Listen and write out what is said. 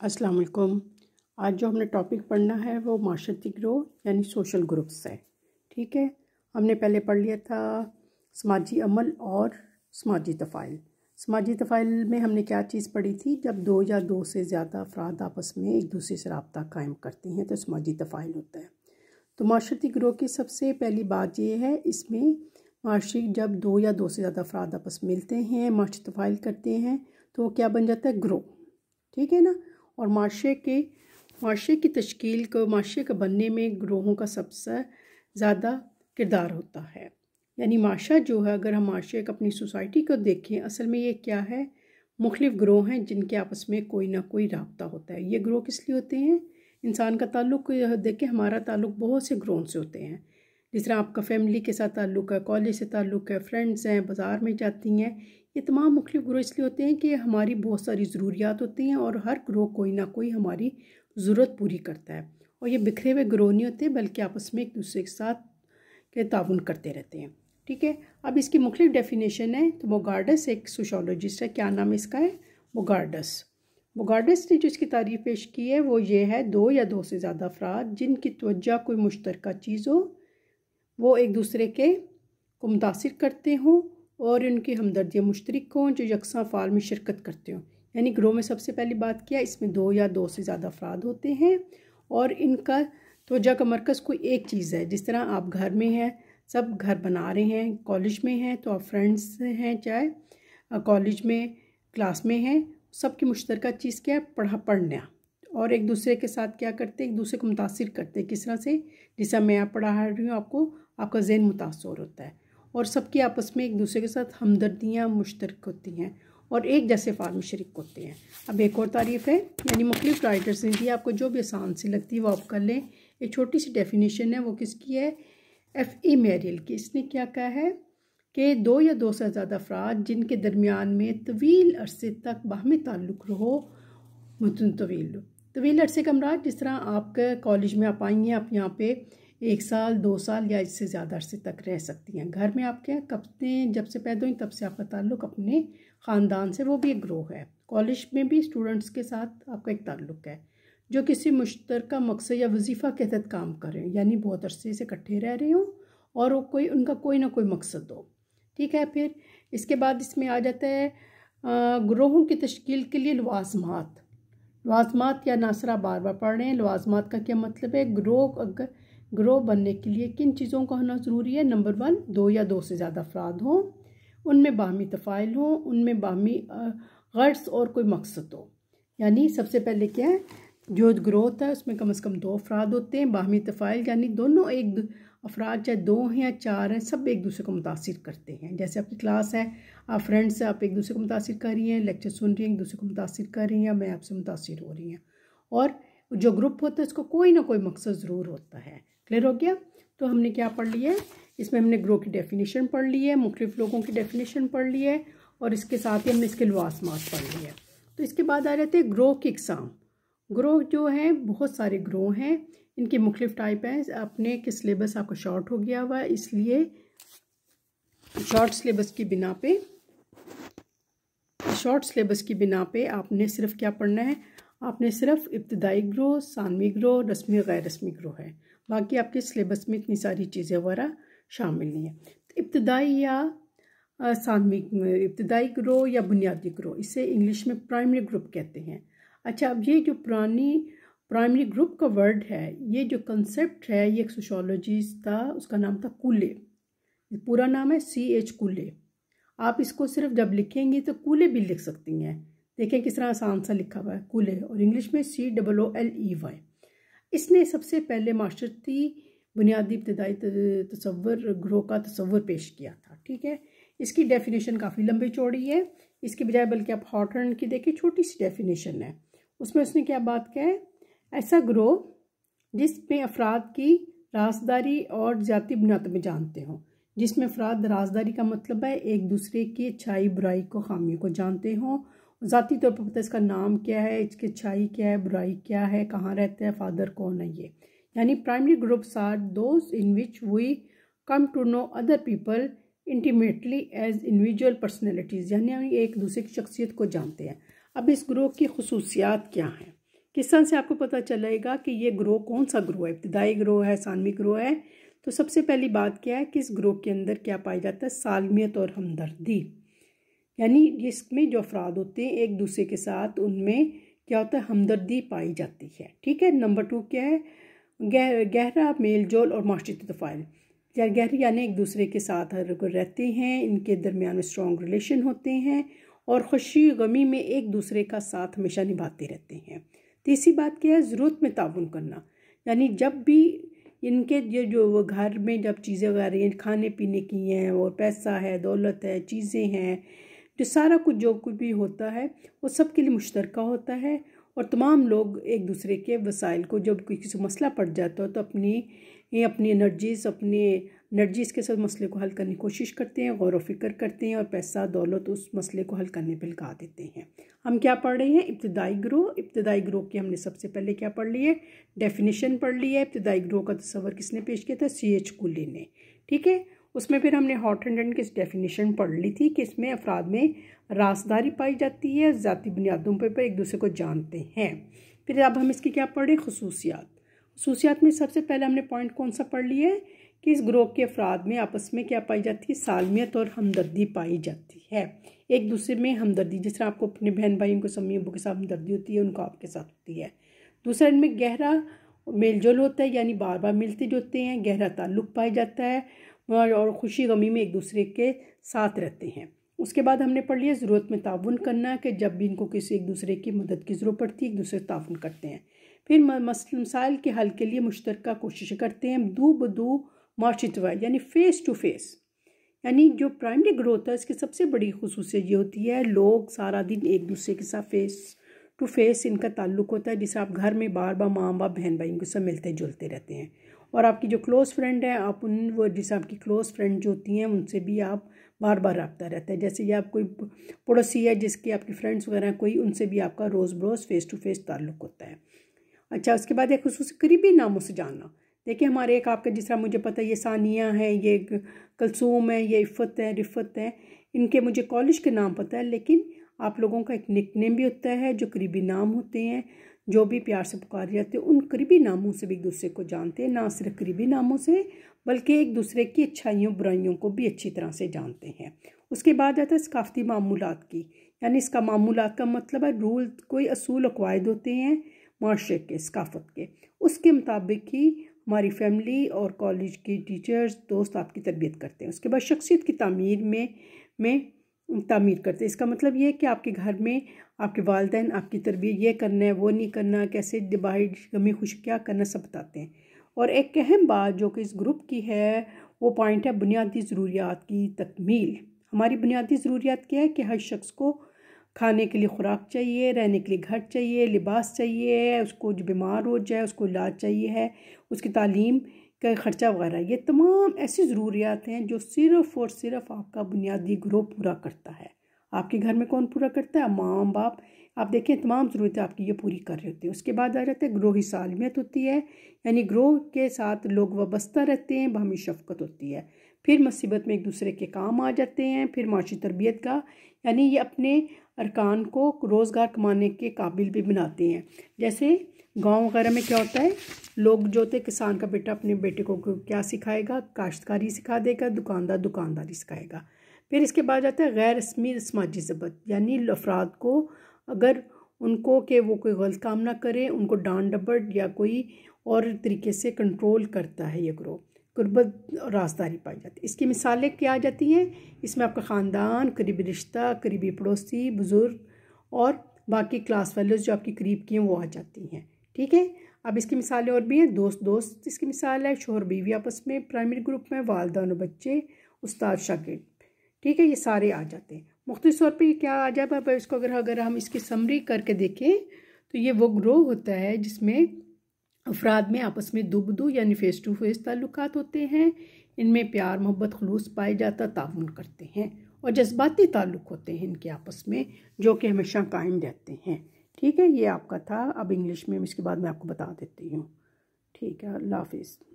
अस्सलाम वालेकुम आज जो हमने टॉपिक पढ़ना है वो माशरती ग्रोह, यानी सोशल ग्रुप्स है। ठीक है? हमने पहले पढ़ लिया था समाजी अमल और समाजी तफ़ाइल। समाजी तफ़ाइल में हमने क्या चीज़ पढ़ी थी? जब दो या दो से ज़्यादा अफराद आपस में एक दूसरे से रबता कायम करती हैं तो समाजी तफ़ाइल होता है। तो माशरती ग्रोह की सबसे पहली बात यह है, इसमें माशरी जब दो या दो से ज़्यादा अफराद आपस मिलते हैं माशरी तफ़ाइल करते हैं तो क्या बन जाता है? ग्रोह। ठीक है ना? और माशरे के माशरे की तश्कील को माशरे के बनने में ग्रोहों का सबसे ज़्यादा किरदार होता है। यानी माशा जो है, अगर हम माशरे का अपनी सोसाइटी को देखें, असल में ये क्या है? मुख्तलिफ़ ग्रोह हैं जिनके आपस में कोई ना कोई रबता होता है। ये ग्रोह किस लिए होते हैं? इंसान का ताल्लुक, देखें हमारा ताल्लुक बहुत से ग्रोह से होते हैं। जिस तरह आपका फैमिली के साथ ताल्लुक है, कॉलेज से ताल्लुक है, फ्रेंड्स हैं, बाज़ार में जाती हैं, ये तमाम मुख्तु ग्रोह इसलिए होते हैं कि हमारी बहुत सारी ज़रूरियात होती हैं और हर ग्रोह कोई ना कोई हमारी ज़रूरत पूरी करता है। और ये बिखरे हुए ग्रोह नहीं होते, बल्कि आपस में एक दूसरे के साथ के ताउन करते रहते हैं। ठीक है, अब इसकी मुख्तु डेफिनेशन है तो मोगार्डस एक सोशोलॉजिस्ट है, क्या नाम इसका है? मोगार्डस। मोगार्डस ने जो इसकी तारीफ़ पेश की है, वो ये है, दो या दो से ज़्यादा अफराद जिनकी तवज्जा कोई मुश्तर चीज़ हो वो एक दूसरे के को मुतासर करते हों और इनकी हमदर्दियाँ मुश्तरक हों जो यकसा फाल में शिरकत करते हों। यानी ग्रोह में सबसे पहली बात किया इसमें दो या दो से ज़्यादा अफराद होते हैं और इनका तोजा का मरकज़ कोई एक चीज़ है। जिस तरह आप घर में हैं, सब घर बना रहे हैं, कॉलेज में हैं तो आप फ्रेंड्स हैं चाहे, कॉलेज में, क्लास में हैं, सबकी मुश्तरक चीज़ क्या है? पढ़ा, पढ़ना। और एक दूसरे के साथ क्या करते एक दूसरे को मुतासर करते किस तरह से? जिस मैं आप पढ़ा रही हूँ आपको, आपका जहन मुतासर होता है। और सबकी आपस में एक दूसरे के साथ हमदर्दियाँ, मुश्तरक होती हैं और एक जैसे फार्म शरीक होते हैं। अब एक और तारीफ़ है, यानी मुख्तलिफ़ राइटर्स ने दी। आपको जो भी आसान सी लगती है वो आप कर लें। एक छोटी सी डेफिनेशन है, वो किसकी है? एफ़ ई मेरियल की। इसने क्या कहा है कि दो या दो से ज़्यादा अफराद जिनके दरमियान में तवील अरसे तक बाहमी ताल्लुक़ रहो, मतन तवील। तवील अरसे का मराज जिस तरह आपके कॉलेज में आप आई हैं, आप यहाँ पे एक साल, दो साल या इससे ज़्यादा अरसे तक रह सकती हैं। घर में आपके यहाँ कब से, जब से पैदा हुई, तब से आपका ताल्लुक़ अपने ख़ानदान से, वो भी एक ग्रोह है। कॉलेज में भी स्टूडेंट्स के साथ आपका एक ताल्लुक़ है, जो किसी मुश्तर मकसद या वजीफ़ा के तहत काम कर रहे हो, यानी बहुत अरसे से इकट्ठे रह रहे हो, और वो कोई, उनका कोई ना कोई मकसद हो। ठीक है, फिर इसके बाद इसमें आ जाता है ग्रोहों की तश्कील के लिए लवाजमात लवाजमात या नासरा बार बार पढ़ रहे हैं। लवाजमात का क्या मतलब है? ग्रो अगर ग्रोह बनने के लिए किन चीज़ों का होना ज़रूरी है? नंबर वन, दो या दो से ज़्यादा अफराद हों। उनमें बाहमी तफ़ाइल हों। उनमें बाहमी गर्ज और कोई मकसद हो। यानी सबसे पहले क्या है? जो ग्रोथ है, उसमें कम अज़ कम दो अफराद होते हैं। बाहमी तफ़ाइल, यानी दोनों एक अफराद चाहे दो हैं या चार हैं, सब एक दूसरे को मुतासर करते हैं। जैसे आपकी क्लास है, आप फ्रेंड्स आप एक दूसरे को मुतासर कर रही हैं, लेक्चर सुन रही हैं, एक दूसरे को मुतासर कर रही हैं, मैं आपसे मुतासर हो रही हैं। और जो ग्रुप होता है उसको कोई ना कोई मकसद ज़रूर होता है। क्लियर हो गया? तो हमने क्या पढ़ लिया है? इसमें हमने ग्रो की डेफिनेशन पढ़ ली है, मुख्तलिफ़ लोगों की डेफिनेशन पढ़ ली है, और इसके साथ ही हमने इसके लवासमात पढ़ लिए है। तो इसके बाद आ जाते हैं ग्रो के इकसाम ग्रो जो है, बहुत सारे ग्रो हैं इनके मुख्तलिफ़ टाइप हैं। अपने के सिलेबस आपका शॉर्ट हो गया हुआ है, इसलिए शॉर्ट सिलेबस की बिना पे शॉर्ट सिलेबस की बिना पे आपने सिर्फ़ क्या पढ़ना है? आपने सिर्फ़ इब्तदाई ग्रो सानवी ग्रो रस्मी गैर रस्मी ग्रो है। बाकी आपके सिलेबस में इतनी सारी चीज़ें वगैरह शामिल नहीं है। तो इब्तदाई या सानवी, इब्तदाई ग्रो या बुनियादी ग्रो इसे इंग्लिश में प्राइमरी ग्रुप कहते हैं। अच्छा अब ये जो पुरानी प्राइमरी ग्रुप का वर्ड है, ये जो कंसेप्ट है, ये एक सोशोलॉजिस्ट था उसका नाम था कूले। पूरा नाम है सी एच कूले। आप इसको सिर्फ़ जब लिखेंगे तो कूले भी लिख सकती हैं। देखें किस तरह आसान सा लिखा हुआ है, कूले। और इंग्लिश में C double O L E Y. इसने सबसे पहले माशरती बुनियादी इब्तदाई तस्वर ग्रोह का तस्वर पेश किया था, ठीक है? इसकी डेफिनेशन काफ़ी लंबी चौड़ी है। इसके बजाय बल्कि आप हॉटर्न की देखिए, छोटी सी डेफिनेशन है। उसमें उसने क्या बात किया है ऐसा ग्रोह जिसमें अफराद की राजदारी और ज़ाती बुनियाद में जानते हों। जिसमें अफराद राजदारी का मतलब है एक दूसरे की अच्छाई, बुराई को, खामियों को जानते हों। ज़ाती तौर पर पता इसका नाम क्या है, इसकी अच्छाई क्या है, बुराई क्या है, कहाँ रहता है, फादर कौन है ये। यानी primary groups are those in which we come to know other people intimately as individual personalities यानी हम एक दूसरे की शख्सियत को जानते हैं। अब इस ग्रुप की खसूसियात क्या हैं? किस तरह से आपको पता चलेगा कि ये ग्रो कौन सा ग्रो है? इब्तदाई ग्रो है सानवी ग्रो है। तो सबसे पहली बात क्या है कि इस ग्रो के अंदर क्या पाया जाता है? सालमियत और हमदर्दी। यानी इसमें जो अफराद होते हैं एक दूसरे के साथ उनमें क्या होता है? हमदर्दी पाई जाती है। ठीक है? नंबर टू क्या है? गह, गहरा मेल जोल और माशी तफ़ाइल। गहरी यानी एक दूसरे के साथ रहते हैं इनके दरमियान स्ट्रॉन्ग रिलेशन होते हैं और खुशी गमी में एक दूसरे का साथ हमेशा निभाते रहते हैं। तीसरी बात क्या है? ज़रूरत में ताउन करना। यानी जब भी इनके जो जो वो घर में जब चीज़ें वगैरह हैं, खाने पीने की हैं और पैसा है, दौलत है, चीज़ें हैं, जो सारा कुछ जो कुछ भी होता है, वो सब के लिए मुश्तर होता है और तमाम लोग एक दूसरे के वसाइल को जब कोई किसी मसला पड़ जाता हो तो अपनी अपनी एनर्जीज अपने एनर्जीज के साथ मसले को हल करने की कोशिश करते हैं, गौर फ़िक्र करते हैं और पैसा, दौलत उस मसले को हल करने पर लगा देते हैं। हम क्या पढ़ रहे हैं? इब्तदाई ग्रोह। इब्तदाई ग्रोह की हमने सबसे पहले क्या पढ़ ली है? डेफिनेशन पढ़ ली है। इब्तदाई ग्रोह का तस्वर किसने पेश किया था? सी एच कुल्ली ने। ठीक है? उसमें फिर हमने हॉट एंड की डेफिनेशन पढ़ ली थी? कि इसमें अफराद में रासदारी पाई जाती है। ज़ाती बुनियादों पर एक दूसरे को जानते हैं। फिर अब हम इसकी क्या पढ़ें खसूसियात। खसूसियात में सबसे पहले हमने पॉइंट कौन सा पढ़ लिया है? कि इस ग्रोह के अफराद में आपस में क्या पाई जाती है? सालमियत और हमदर्दी पाई जाती है। एक दूसरे में हमदर्दी, जिस तरह आपको अपने बहन भाइयों को समी अबू के साथ हमदर्दी होती है, उनको आपके साथ होती है। दूसरा इनमें गहरा मेलजोल होता है, यानी बार बार मिलते जुलते हैं, गहरा ताल्लुक पाया जाता है, और खुशी गमी में एक दूसरे के साथ रहते हैं। उसके बाद हमने पढ़ लिया, ज़रूरत में ताउन करना कि जब भी इनको किसी एक दूसरे की मदद की ज़रूरत पड़ती है, एक दूसरे ताउन करते हैं। फिर मसाइल के हल के लिए मुश्तर कोशिश करते हैं। दो बदू मार्चितवा यानी फ़ेस टू फेस यानी जो प्राइमरी ग्रोथ है, इसकी सबसे बड़ी खसूसियत ये होती है, लोग सारा दिन एक दूसरे के साथ फेस टू फेस इनका ताल्लुक होता है, जिसे आप घर में बार बार माँ बाप बहन भाई के साथ मिलते जुलते रहते हैं। और आपकी जो क्लोज़ फ्रेंड है, आप उन, वो जिसे आपकी क्लोज़ फ्रेंड जो होती हैं, उनसे भी आप बार बार रबता रहता है। जैसे ये आप कोई पड़ोसी है, जिसकी आपकी फ्रेंड्स वगैरह, कोई उनसे भी आपका रोज़ बरोज़ फेस टू फेस ताल्लुक होता है। अच्छा उसके बाद एक खसूस करीबी नामों से जानना। देखिए, हमारे एक आपका जिस तरह मुझे पता है, ये सानिया है, ये कलसूम है, ये इफ़त है रिफ़त है, इनके मुझे कॉलेज के नाम पता है, लेकिन आप लोगों का एक निक नेम भी होता है, जो करीबी नाम होते हैं, जो भी प्यार से पुकार जाते हैं, उन करीबी नामों से भी एक दूसरे को जानते हैं, ना सिर्फ़ करीबी नामों से, बल्कि एक दूसरे की अच्छाइयों, बुराइयों को भी अच्छी तरह से जानते हैं। उसके बाद आता है सकाफती मामूलत की, यानी इसका मामूलत का मतलब है, रूल, कोई असूल, अकवायद होते हैं, माशरे के, सकाफत के। उसके मुताबिक ही हमारी फैमिली और कॉलेज के टीचर्स, दोस्त आपकी तरबियत करते हैं। उसके बाद शख्सियत की तमीर में में तमीर करते हैं। इसका मतलब ये है कि आपके घर में आपके वालदेन, आपकी तरबियत ये करना है, वो नहीं करना, कैसे डिवाइड, गमी खुश क्या करना, सब बताते हैं। और एक अहम बात जो कि इस ग्रुप की है, वो पॉइंट है बुनियादी ज़रूरियात की तकमील। हमारी बुनियादी ज़रूरियात क्या है कि हर शख्स को खाने के लिए खुराक चाहिए, रहने के लिए घर चाहिए, लिबास चाहिए, उसको जो बीमार हो जाए, उसको इलाज चाहिए है, उसकी तालीम का ख़र्चा वगैरह। ये तमाम ऐसी ज़रूरियात हैं जो सिर्फ़ और सिर्फ़ आपका बुनियादी ग्रोह पूरा करता है। आपके घर में कौन पूरा करता है? माँ बाप आप देखें, तमाम ज़रूरतें आपकी ये पूरी कर रहे होती हैं। उसके बाद आ जाता है, ग्रोह सालमियत होती है, यानी ग्रोह के साथ लोग वाबस्ता रहते हैं, बहमी शफकत होती है। फिर मुसीबत में एक दूसरे के काम आ जाते हैं, फिर माशी तरबियत का, यानी ये अपने अरकान को रोज़गार कमाने के काबिल भी बनाते हैं। जैसे गाँव वगैरह में क्या होता है, लोग जो होते किसान का बेटा अपने बेटे को क्या सिखाएगा? काश्तकारी सिखा देगा, दुकानदार दुकानदारी सिखाएगा। फिर इसके बाद आता है गैर रस्मी समाजी ज़बत, यानी अफराद को अगर उनको के वो कोई गलत काम ना करें, उनको डांट डबट या कोई और तरीके से कंट्रोल करता है ये ग्रोह गुरबत और राजदारी पाई जाती है। इसकी मिसालें क्या आ जाती हैं? इसमें आपका ख़ानदान, करीबी रिश्ता, करीबी पड़ोसी, बुज़ुर्ग और बाकी क्लास फेलोज जो आपकी करीब की हैं, वो आ जाती हैं। ठीक है? अब इसकी मिसालें और भी हैं। दोस्त दोस्त इसकी मिसाल है। शोहर बीवी आपस में प्राइमरी ग्रुप में वालदान बच्चे, उस्ताद शागिर्द। ठीक है? ये सारे आ जाते हैं। मुख्त तौर पर क्या आ जाए इसको अगर अगर हम इसकी समरी करके देखें तो ये वो ग्रोह होता है जिसमें अफराद में आपस में दुबदू, यानी फ़ेस टू फेस ताल्लुक होते हैं। इनमें प्यार, मोहब्बत, खलूस पाए जाता, ताउन करते हैं और जज्बाती ताल्लुक होते हैं इनके आपस में, जो कि हमेशा कायम रहते हैं। ठीक है, ये आपका था। अब इंग्लिश में इसके बाद मैं आपको बता देती हूँ। ठीक है, अल्लाह हाफिज़।